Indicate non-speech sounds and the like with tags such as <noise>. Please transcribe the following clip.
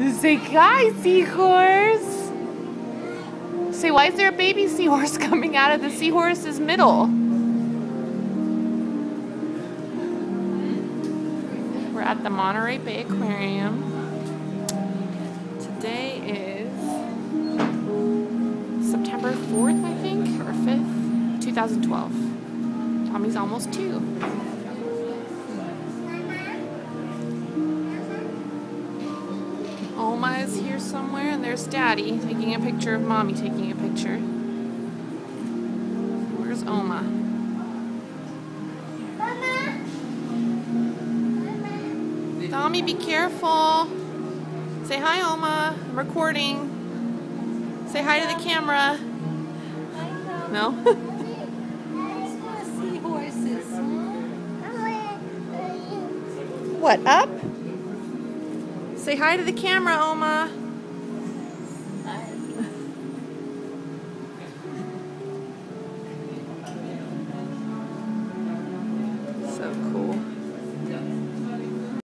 Say hi, seahorse. Say, why is there a baby seahorse <laughs> coming out of the seahorse's middle? We're at the Monterey Bay Aquarium. Today is September 4th, I think, or 5th, 2012. Domi's almost two. Oma is here somewhere, and there's Daddy taking a picture of Mommy taking a picture. Where's Oma? Domi, be careful. Say hi, Oma. I'm recording. Say hi to the camera. No? <laughs> what, up? Say hi to the camera, Oma.